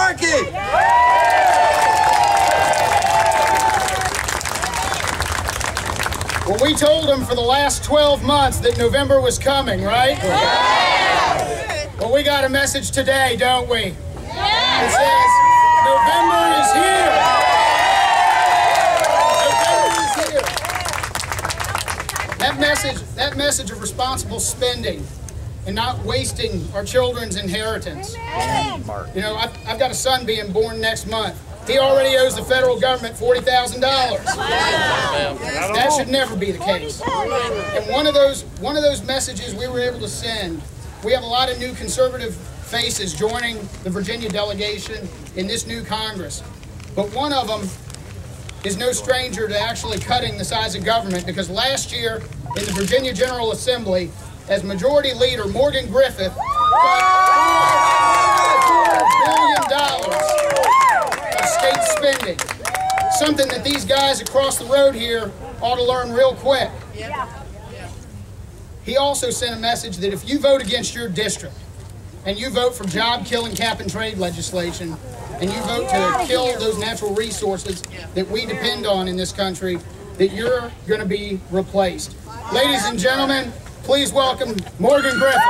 Markey. Well, we told them for the last 12 months that November was coming, right? Well, we got a message today, don't we? It says, November is here. November is here. That message, that message of responsible spending and not wasting our children's inheritance. You know, I've, I've got a son being born next month. He already owes the federal government $40,000. That should never be the case. And one of those one of those messages we were able to send, we have a lot of new conservative faces joining the Virginia delegation in this new Congress. But one of them is no stranger to actually cutting the size of government because last year in the Virginia General Assembly, as Majority Leader Morgan Griffith cut $4 billion of state spending. Something that these guys across the road here ought to learn real quick. He also sent a message that if you vote against your district and you vote for job killing cap and trade legislation and you vote to kill those natural resources that we depend on in this country, that you're going to be replaced. Ladies and gentlemen, please welcome Morgan Griffith.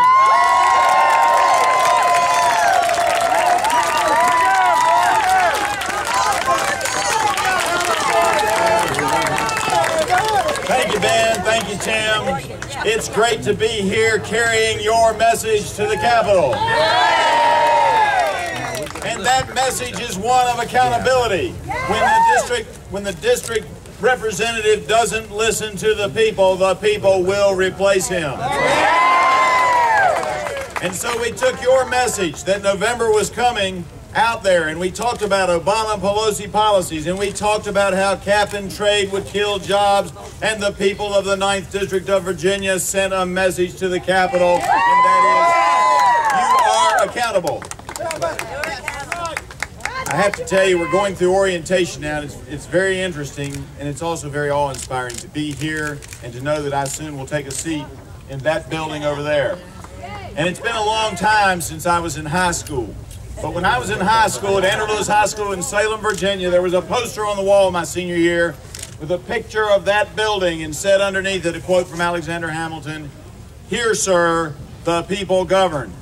Thank you, Ben. Thank you, Tim. It's great to be here carrying your message to the Capitol. And that message is one of accountability. When the district, when the district representative doesn't listen to the people, the people will replace him. And so we took your message that November was coming out there and we talked about Obama and Pelosi policies and we talked about how cap and trade would kill jobs and the people of the 9th District of Virginia sent a message to the Capitol and that is you are accountable. I have to tell you, we're going through orientation now, it's, it's very interesting, and it's also very awe-inspiring to be here and to know that I soon will take a seat in that building over there. And it's been a long time since I was in high school. But when I was in high school at Andrew Lewis High School in Salem, Virginia, there was a poster on the wall my senior year with a picture of that building and said underneath it a quote from Alexander Hamilton, Here, sir, the people govern.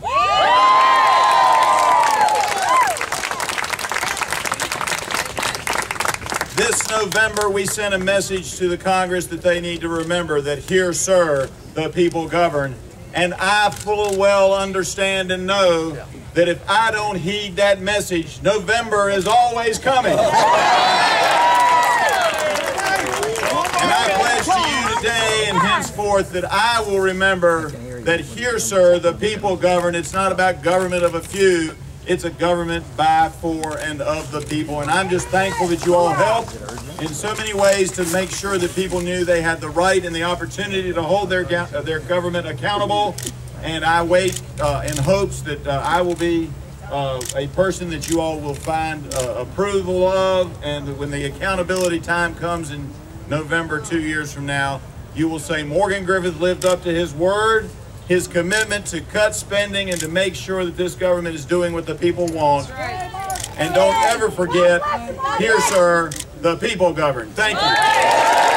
This November, we sent a message to the Congress that they need to remember that here, sir, the people govern. And I full well understand and know that if I don't heed that message, November is always coming. And I pledge to you today and henceforth that I will remember that here, sir, the people govern. It's not about government of a few. It's a government by, for, and of the people. And I'm just thankful that you all helped in so many ways to make sure that people knew they had the right and the opportunity to hold their, ga- their government accountable. And I wait uh, in hopes that uh, I will be uh, a person that you all will find uh, approval of, and when the accountability time comes in November, two years from now, you will say Morgan Griffith lived up to his word, his commitment to cut spending and to make sure that this government is doing what the people want. And don't ever forget, here, sir, the people govern. Thank you.